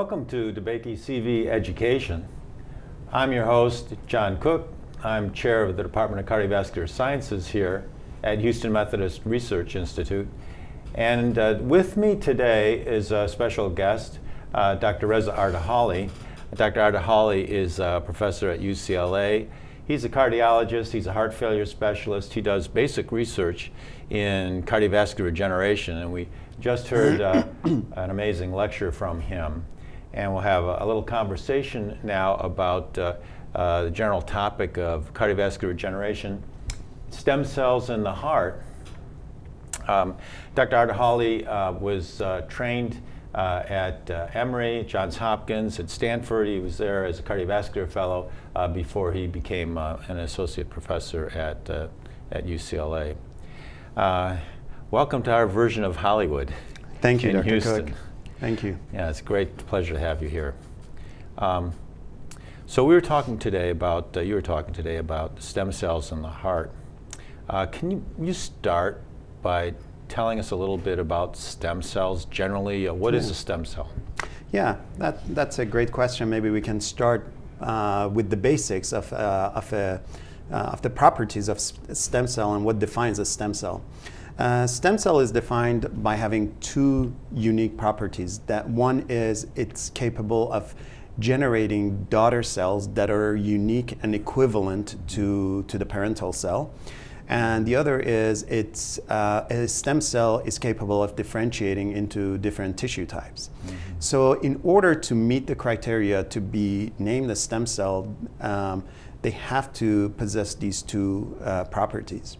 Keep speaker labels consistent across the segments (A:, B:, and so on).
A: Welcome to DeBakey CV Education. I'm your host, John Cooke. I'm chair of the Department of Cardiovascular Sciences here at Houston Methodist Research Institute. And uh, with me today is a special guest, uh, Dr. Reza Ardehali. Dr. Ardehali is a professor at UCLA. He's a cardiologist, he's a heart failure specialist. He does basic research in cardiovascular regeneration, and we just heard uh, an amazing lecture from him and we'll have a, a little conversation now about uh, uh, the general topic of cardiovascular regeneration, stem cells in the heart. Um, Dr. Ardehali uh, was uh, trained uh, at uh, Emory, Johns Hopkins, at Stanford. He was there as a cardiovascular fellow before he became an associate professor at, at UCLA. welcome to our version of Hollywood.
B: Thank you, Dr.
A: Houston.
B: Cooke. Thank you.
A: Yeah, it's a great pleasure to have you here. Um, so we were talking today about, uh, you were talking today about stem cells in the heart. Uh, can you, you start by telling us a little bit about stem cells generally? Uh, what is a stem cell?
B: Yeah, that, that's a great question. Maybe we can start uh, with the basics of, uh, of, a, uh, of the properties of stem cell and what defines a stem cell. Uh, stem cell is defined by having two unique properties. That one is it's capable of generating daughter cells that are unique and equivalent to, to the parental cell. And the other is it's, uh, a stem cell is capable of differentiating into different tissue types. Mm -hmm. So in order to meet the criteria to be named a stem cell, um, they have to possess these two uh, properties.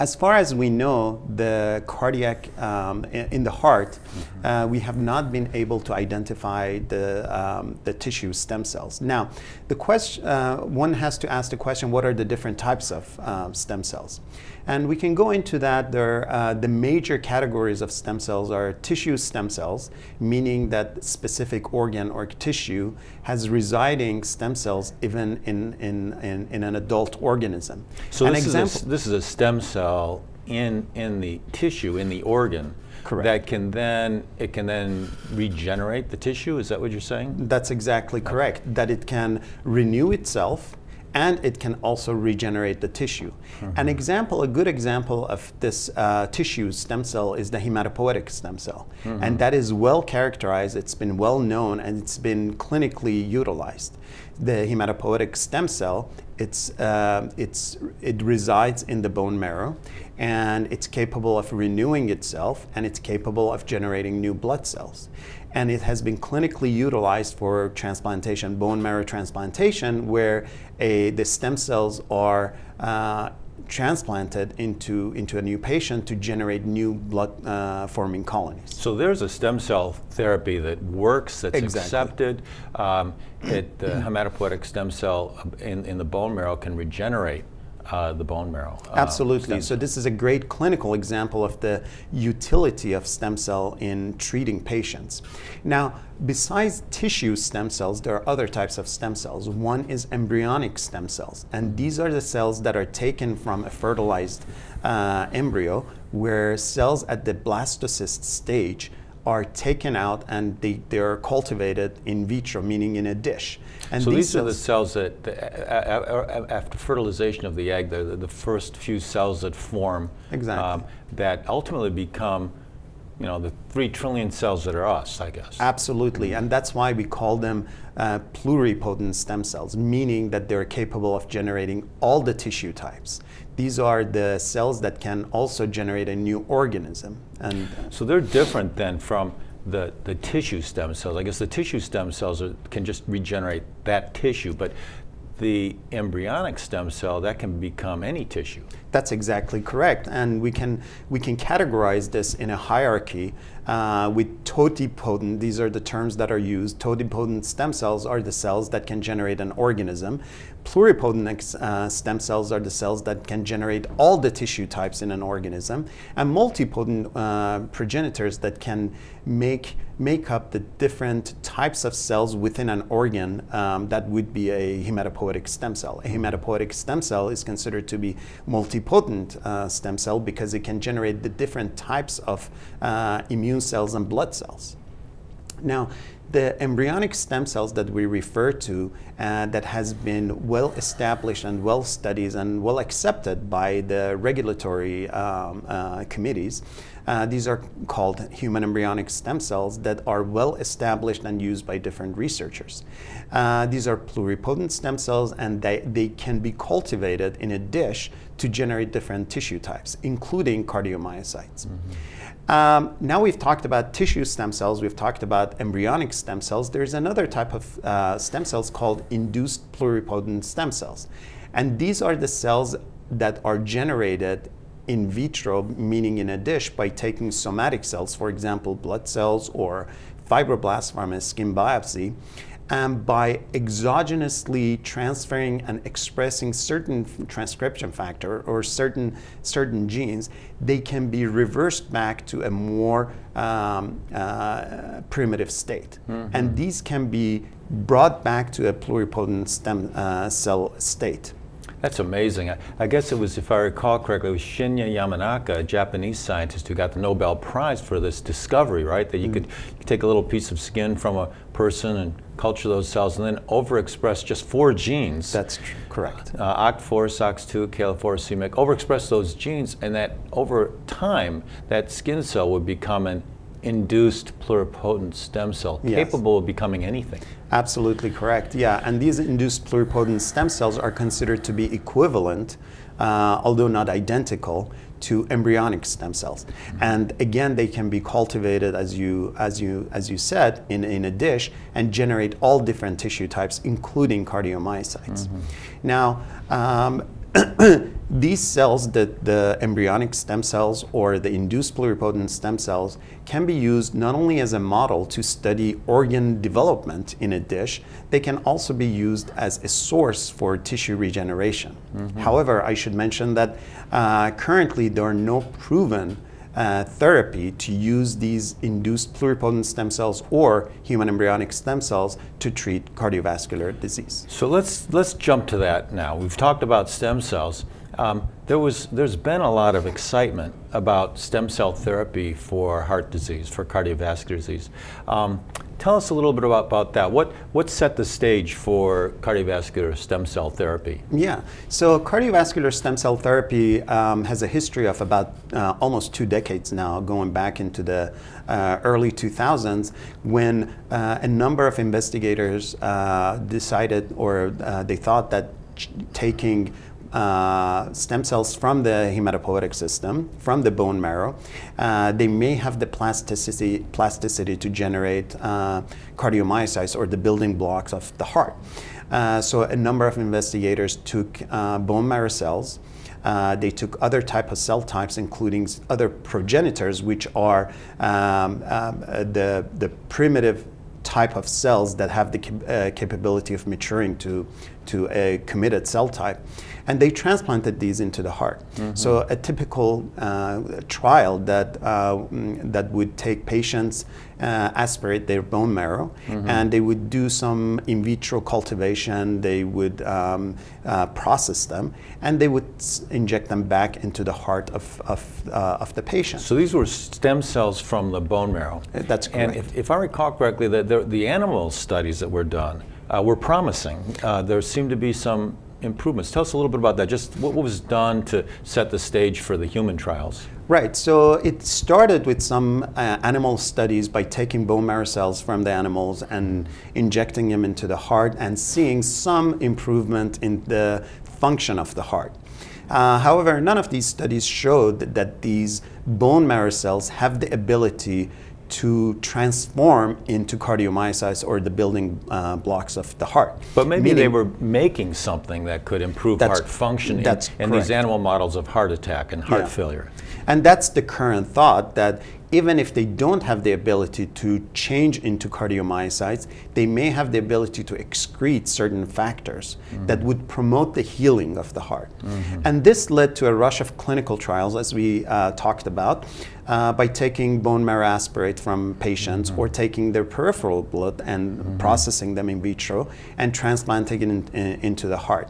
B: As far as we know, the cardiac um, in the heart, mm-hmm. uh, we have not been able to identify the, um, the tissue stem cells. Now, the question, uh, one has to ask the question, what are the different types of um, stem cells? And we can go into that. There, uh, the major categories of stem cells are tissue stem cells, meaning that specific organ or tissue has residing stem cells even in, in, in, in an adult organism.
A: So an this, example, is a, this is a stem cell in, in the tissue, in the organ.
B: Correct.
A: That can then it can then regenerate the tissue. Is that what you're saying?
B: That's exactly correct. Okay. That it can renew itself and it can also regenerate the tissue. Mm-hmm. An example, a good example of this uh, tissue stem cell is the hematopoietic stem cell. Mm-hmm. And that is well characterized, it's been well known, and it's been clinically utilized. The hematopoietic stem cell, it's, uh, it's, it resides in the bone marrow, and it's capable of renewing itself, and it's capable of generating new blood cells and it has been clinically utilized for transplantation, bone marrow transplantation, where a, the stem cells are uh, transplanted into, into a new patient to generate new blood uh, forming colonies.
A: So there's a stem cell therapy that works, that's
B: exactly.
A: accepted. Um, it, the hematopoietic stem cell in, in the bone marrow can regenerate uh, the bone marrow.
B: Uh, Absolutely. So this is a great clinical example of the utility of stem cell in treating patients. Now, besides tissue stem cells, there are other types of stem cells. One is embryonic stem cells, and these are the cells that are taken from a fertilized uh, embryo, where cells at the blastocyst stage are taken out and they, they are cultivated in vitro, meaning in a dish.
A: And so these, these are the cells that, after fertilization of the egg, the, the first few cells that form
B: exactly. Um,
A: that ultimately become you know, the three trillion cells that are us, I guess.
B: Absolutely, and that's why we call them uh, pluripotent stem cells, meaning that they're capable of generating all the tissue types. These are the cells that can also generate a new organism. And
A: uh, so they're different then from the, the tissue stem cells. I guess the tissue stem cells are, can just regenerate that tissue, but the embryonic stem cell that can become any tissue.
B: That's exactly correct, and we can we can categorize this in a hierarchy uh, with totipotent. These are the terms that are used. Totipotent stem cells are the cells that can generate an organism. Pluripotent uh, stem cells are the cells that can generate all the tissue types in an organism, and multipotent uh, progenitors that can make make up the different types of cells within an organ um, that would be a hematopoietic stem cell. A hematopoietic stem cell is considered to be multipotent uh, stem cell because it can generate the different types of uh, immune cells and blood cells. Now, the embryonic stem cells that we refer to uh, that has been well established and well studied and well accepted by the regulatory um, uh, committees. Uh, these are called human embryonic stem cells that are well established and used by different researchers. Uh, these are pluripotent stem cells and they, they can be cultivated in a dish to generate different tissue types, including cardiomyocytes. Mm -hmm. Um, now we've talked about tissue stem cells, we've talked about embryonic stem cells. There's another type of uh, stem cells called induced pluripotent stem cells. And these are the cells that are generated in vitro, meaning in a dish, by taking somatic cells, for example, blood cells or fibroblasts from a skin biopsy, and by exogenously transferring and expressing certain transcription factor or certain certain genes, they can be reversed back to a more um, uh, primitive state. Mm-hmm. And these can be brought back to a pluripotent stem uh, cell state.
A: That's amazing. I, I, guess it was, if I recall correctly, it was Shinya Yamanaka, a Japanese scientist who got the Nobel Prize for this discovery, right? That you mm. could take a little piece of skin from a person and culture those cells and then overexpress just four genes.
B: That's tr- correct.
A: Uh, OCT4, SOX2, KLF4, CMYC, overexpress those genes, and that over time, that skin cell would become an induced pluripotent stem cell yes. capable of becoming anything.
B: Absolutely correct. Yeah, and these induced pluripotent stem cells are considered to be equivalent, uh, although not identical, to embryonic stem cells. Mm-hmm. And again, they can be cultivated as you as you as you said in, in a dish and generate all different tissue types, including cardiomyocytes. Mm-hmm. Now. Um, these cells, the, the embryonic stem cells or the induced pluripotent stem cells, can be used not only as a model to study organ development in a dish, they can also be used as a source for tissue regeneration. Mm-hmm. However, I should mention that uh, currently there are no proven uh, therapy to use these induced pluripotent stem cells or human embryonic stem cells to treat cardiovascular disease.
A: So let's let's jump to that now. We've talked about stem cells. Um, there was, there's been a lot of excitement about stem cell therapy for heart disease, for cardiovascular disease. Um, tell us a little bit about, about that. What, what set the stage for cardiovascular stem cell therapy?
B: Yeah, so cardiovascular stem cell therapy um, has a history of about uh, almost two decades now, going back into the uh, early 2000s, when uh, a number of investigators uh, decided or uh, they thought that taking uh, stem cells from the hematopoietic system, from the bone marrow. Uh, they may have the plasticity, plasticity to generate uh, cardiomyocytes or the building blocks of the heart. Uh, so a number of investigators took uh, bone marrow cells. Uh, they took other type of cell types, including other progenitors, which are um, um, the, the primitive type of cells that have the cap capability of maturing to, to a committed cell type and they transplanted these into the heart. Mm-hmm. So a typical uh, trial that uh, mm, that would take patients uh, aspirate their bone marrow, mm-hmm. and they would do some in vitro cultivation. They would um, uh, process them, and they would s- inject them back into the heart of of, uh, of the patient.
A: So these were stem cells from the bone marrow.
B: Uh, that's correct.
A: And if, if I recall correctly, the, the, the animal studies that were done were promising. there seemed to be some improvements. Tell us a little bit about that. Just what was done to set the stage for the human trials?
B: Right. So it started with some uh, animal studies by taking bone marrow cells from the animals and injecting them into the heart and seeing some improvement in the function of the heart. Uh, however, none of these studies showed that these bone marrow cells have the ability to transform into cardiomyocytes or the building uh, blocks of the heart.
A: But maybe Meaning, they were making something that could improve heart function in, in these animal models of heart attack and heart yeah. failure.
B: And that's the current thought that even if they don't have the ability to change into cardiomyocytes, they may have the ability to excrete certain factors mm-hmm. that would promote the healing of the heart. Mm-hmm. And this led to a rush of clinical trials, as we uh, talked about, uh, by taking bone marrow aspirate from patients mm-hmm. or taking their peripheral blood and mm-hmm. processing them in vitro and transplanting it in, in, into the heart.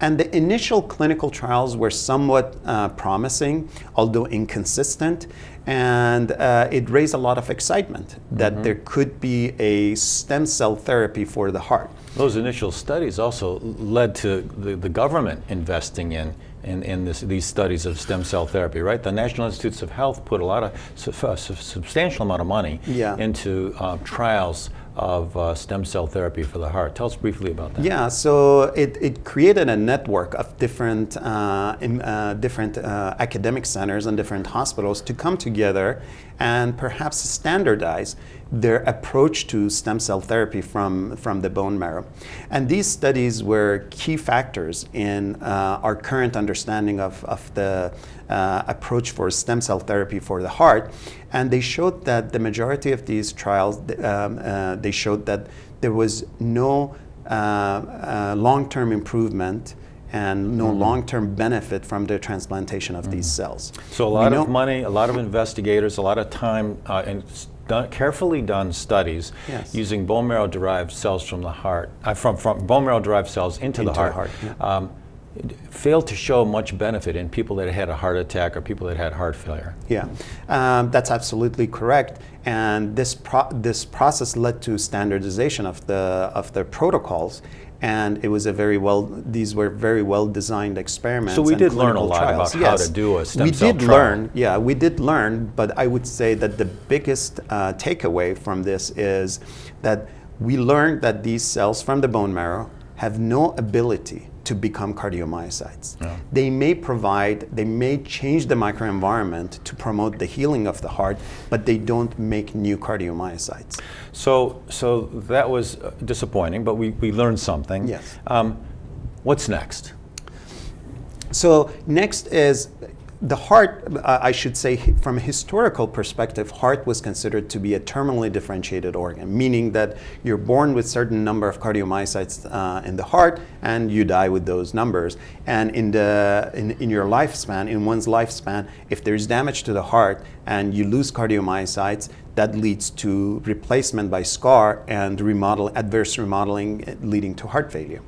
B: And the initial clinical trials were somewhat uh, promising, although inconsistent. And uh, it raised a lot of excitement that
A: Mm-hmm.
B: there could be a stem cell therapy for the heart.
A: Those initial studies also led to the, the government investing in, in, in this, these studies of stem cell therapy, right? The National Institutes of Health put a lot of uh, substantial amount of money
B: Yeah.
A: into uh, trials of uh, stem cell therapy for the heart. Tell us briefly about that.
B: Yeah, so it, it created a network of different, uh, in, uh, different uh, academic centers and different hospitals to come together and perhaps standardize their approach to stem cell therapy from, from the bone marrow. And these studies were key factors in uh, our current understanding of, of the uh, approach for stem cell therapy for the heart. And they showed that the majority of these trials, um, uh, they showed that there was no uh, uh, long-term improvement and no long-term benefit from the transplantation of these cells.
A: So a
B: We
A: lot
B: know-
A: of money, a lot of investigators, a lot of time, uh, and done, carefully done studies
B: Yes.
A: using bone marrow derived cells from the heart, uh, from, from bone marrow derived cells into,
B: Into
A: the heart,
B: heart, yeah.
A: um, failed to show much benefit in people that had a heart attack or people that had heart failure.
B: Yeah, um, that's absolutely correct. And this pro- this process led to standardization of the of the protocols, and it was a very well. These were very well designed experiments.
A: So we did learn a lot
B: trials.
A: about how to do a stem
B: we
A: cell
B: did
A: trial.
B: learn. Yeah, we did learn. But I would say that the biggest uh, takeaway from this is that we learned that these cells from the bone marrow have no ability to become cardiomyocytes.
A: Yeah.
B: They may provide, they may change the microenvironment to promote the healing of the heart, but they don't make new cardiomyocytes.
A: So, so that was uh, disappointing, but we, we learned something.
B: Yes.
A: Um, what's next?
B: So next is the heart, uh, I should say, from a historical perspective, heart was considered to be a terminally differentiated organ, meaning that you're born with certain number of cardiomyocytes uh, in the heart and you die with those numbers. And in, the, in, in your lifespan, in one's lifespan, if there's damage to the heart and you lose cardiomyocytes, that leads to replacement by scar and remodel, adverse remodeling uh, leading to heart failure.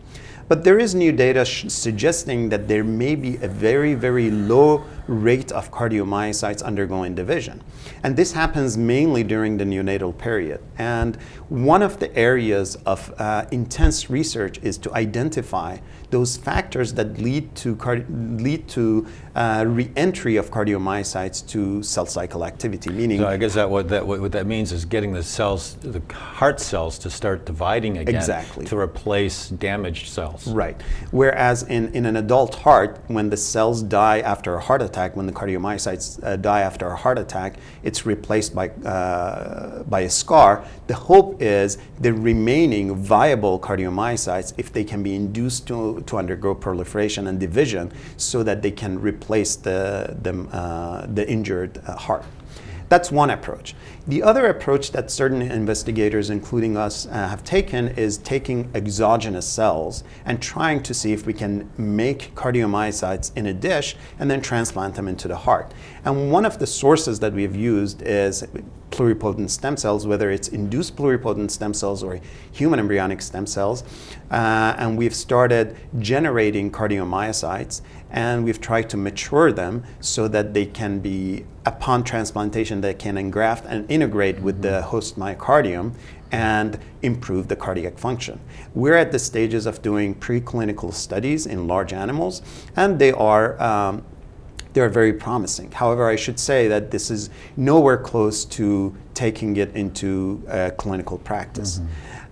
B: But there is new data sh- suggesting that there may be a very, very low rate of cardiomyocytes undergoing division. And this happens mainly during the neonatal period. And one of the areas of uh, intense research is to identify those factors that lead to, lead to uh, re-entry of cardiomyocytes to cell cycle activity, meaning
A: So I guess that what that what, what that means is getting the cells, the heart cells, to start dividing again
B: Exactly.
A: to replace damaged cells.
B: Right. Whereas in, in an adult heart, when the cells die after a heart attack, when the cardiomyocytes uh, die after a heart attack, it's replaced by, uh, by a scar. The hope is the remaining viable cardiomyocytes, if they can be induced to, to undergo proliferation and division, so that they can replace the, the, uh, the injured uh, heart. That's one approach. The other approach that certain investigators, including us, uh, have taken is taking exogenous cells and trying to see if we can make cardiomyocytes in a dish and then transplant them into the heart. And one of the sources that we've used is pluripotent stem cells, whether it's induced pluripotent stem cells or human embryonic stem cells. Uh, and we've started generating cardiomyocytes and we've tried to mature them so that they can be, upon transplantation, they can engraft and integrate with the host myocardium and improve the cardiac function. We're at the stages of doing preclinical studies in large animals, and they are um, they are very promising. However, I should say that this is nowhere close to taking it into uh, clinical practice.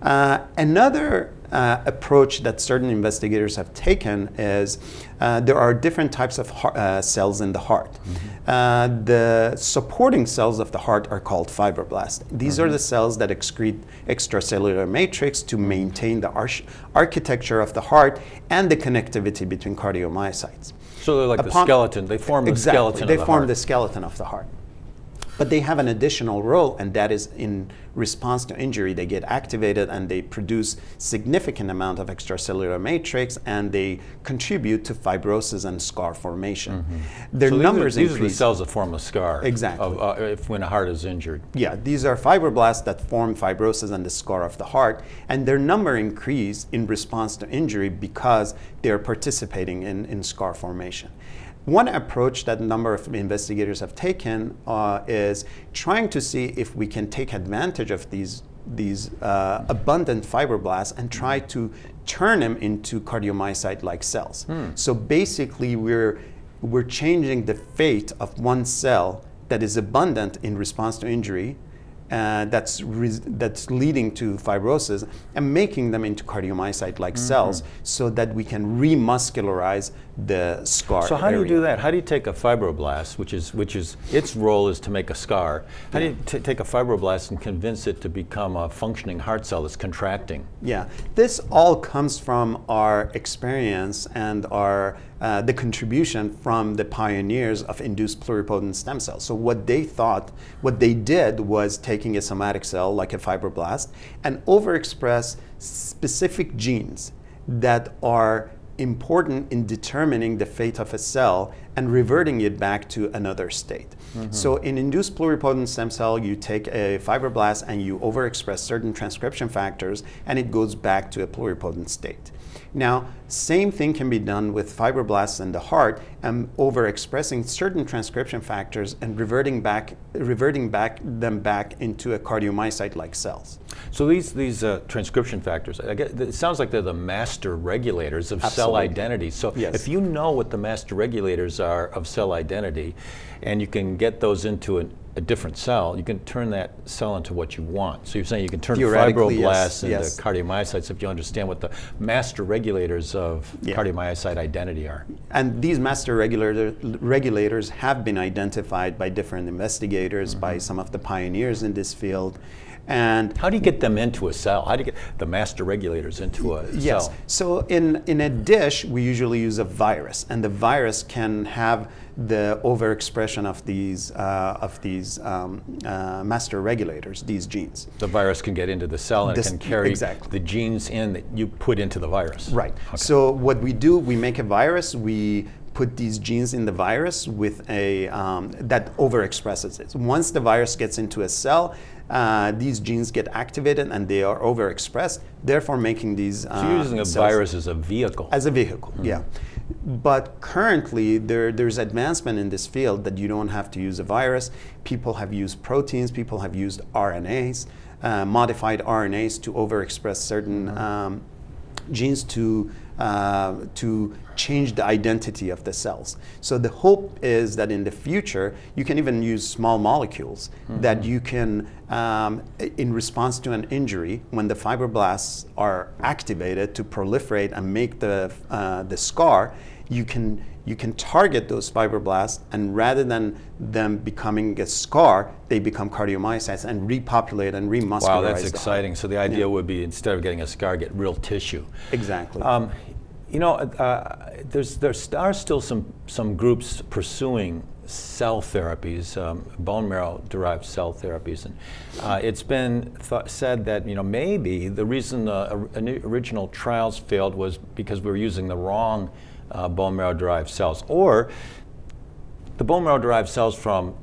B: Uh, another uh, approach that certain investigators have taken is uh, there are different types of uh, cells in the heart. Uh, the supporting cells of the heart are called fibroblasts. These are the cells that excrete extracellular matrix to maintain the arch- architecture of the heart and the connectivity between cardiomyocytes.
A: So they're like the skeleton. They form the
B: Exactly.
A: skeleton
B: They
A: the
B: form
A: heart.
B: the skeleton of the heart. But they have an additional role, and that is in response to injury, they get activated and they produce significant amount of extracellular matrix, and they contribute to fibrosis and scar formation.
A: Mm-hmm.
B: Their
A: so
B: numbers
A: these are, these
B: increase.
A: are the cells that form a scar.
B: Exactly.
A: Of, uh, if when a heart is injured.
B: Yeah, these are fibroblasts that form fibrosis and the scar of the heart, and their number increase in response to injury because they are participating in, in scar formation. One approach that a number of investigators have taken uh, is trying to see if we can take advantage of these these uh, abundant fibroblasts and try to turn them into cardiomyocyte-like cells.
A: Hmm.
B: So basically, we're we're changing the fate of one cell that is abundant in response to injury, uh, that's res- that's leading to fibrosis, and making them into cardiomyocyte-like
A: Mm-hmm.
B: cells, so that we can remuscularize the scar.
A: So how do you do that? How do you take a fibroblast, which is which is its role is to make a scar? How do you t- take a fibroblast and convince it to become a functioning heart cell that's contracting?
B: Yeah, this all comes from our experience and our uh, the contribution from the pioneers of induced pluripotent stem cells. So what they thought, what they did was taking a somatic cell like a fibroblast and overexpress specific genes that are important in determining the fate of a cell and reverting it back to another state. Mm-hmm. So in induced pluripotent stem cell, you take a fibroblast and you overexpress certain transcription factors and it goes back to a pluripotent state. Now, same thing can be done with fibroblasts in the heart and overexpressing certain transcription factors and reverting back, reverting back them back into a cardiomyocyte-like cells.
A: So these these uh, transcription factors, I get, it sounds like they're the master regulators of cell identity. So
B: Yes.
A: if you know what the master regulators are of cell identity, and you can get those into a, a different cell, you can turn that cell into what you want. So you're saying you can turn fibroblasts
B: yes,
A: into
B: yes.
A: cardiomyocytes if you understand what the master regulators of
B: Yeah.
A: cardiomyocyte identity are.
B: And these master regulator, regulators have been identified by different investigators,
A: Mm-hmm.
B: by some of the pioneers in this field. And
A: How do you get them into a cell? How do you get the master regulators into a
B: Yes.
A: cell?
B: So in, in a dish, we usually use a virus, and the virus can have the overexpression of these uh, of these um, uh, master regulators, these genes.
A: The virus can get into the cell and
B: This-
A: can carry
B: exactly.
A: the genes in that you put into the virus.
B: Right.
A: Okay.
B: So what we do, we make a virus. We put these genes in the virus with a um, that overexpresses it. Once the virus gets into a cell, uh, these genes get activated and they are overexpressed, therefore making these. Uh,
A: So you're using a virus as a vehicle.
B: as a vehicle, yeah. But currently, there, there's advancement in this field that you don't have to use a virus. People have used proteins, people have used RNAs, uh, modified RNAs to overexpress certain um, genes to, uh, to change the identity of the cells. So the hope is that in the future, you can even use small molecules that you can, um, in response to an injury, when the fibroblasts are activated to proliferate and make the, uh, the scar, you can, you can target those fibroblasts and rather than them becoming a scar, they become cardiomyocytes and repopulate and remuscularize.
A: wow, that's exciting. So the idea would be instead of getting a scar, get real tissue.
B: Exactly.
A: Um, you know, uh, there's there are still some some groups pursuing cell therapies, um, bone marrow derived cell therapies, and uh, it's been th- said that you know maybe the reason the or- original trials failed was because we were using the wrong uh, bone marrow derived cells, or the bone marrow derived cells from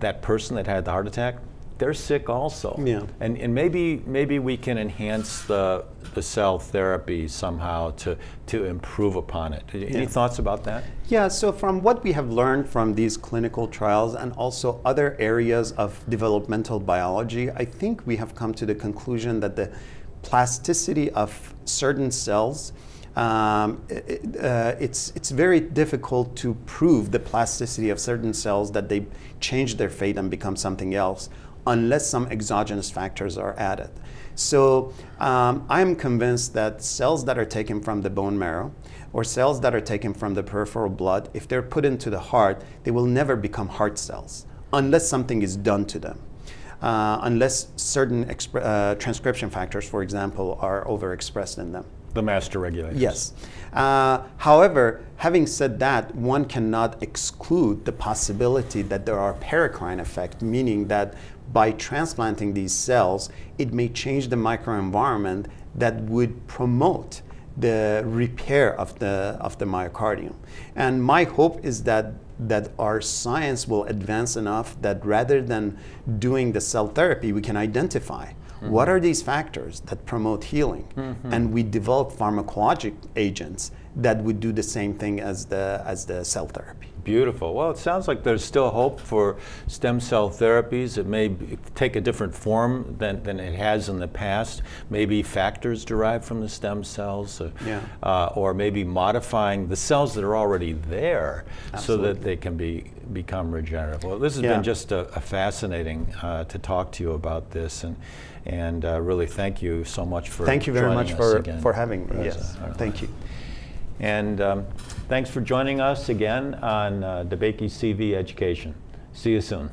A: that person that had the heart attack, they're sick also.
B: Yeah.
A: And, and maybe maybe we can enhance the, the cell therapy somehow to, to improve upon it. Any
B: Yeah.
A: thoughts about that?
B: Yeah, so from what we have learned from these clinical trials and also other areas of developmental biology, I think we have come to the conclusion that the plasticity of certain cells. Um, i- i- uh, it's, it's very difficult to prove the plasticity of certain cells that they change their fate and become something else unless some exogenous factors are added. So um, I'm convinced that cells that are taken from the bone marrow or cells that are taken from the peripheral blood, if they're put into the heart, they will never become heart cells unless something is done to them. Uh, unless certain uh, transcription factors, for example, are overexpressed in them.
A: The master regulators.
B: Yes. Uh, however, having said that, one cannot exclude the possibility that there are paracrine effect, meaning that by transplanting these cells, it may change the microenvironment that would promote the repair of the, of the myocardium. And my hope is that, that our science will advance enough that rather than doing the cell therapy, we can identify Mm-hmm. What are these factors that promote healing? Mm-hmm. And we develop pharmacologic agents that would do the same thing as the, as the cell therapy.
A: Beautiful. Well, it sounds like there's still hope for stem cell therapies. It may take a different form than, than it has in the past. Maybe factors derived from the stem cells, uh, yeah. uh, or maybe modifying the cells that are already there Absolutely. so that they can be become regenerative. Well, this has yeah. been just a, a fascinating uh, to talk to you about this, and and uh, really thank you so much for
B: thank you very much for for having me. Yes, thank you.
A: And um, thanks for joining us again on uh, DeBakey CV Education. See you soon.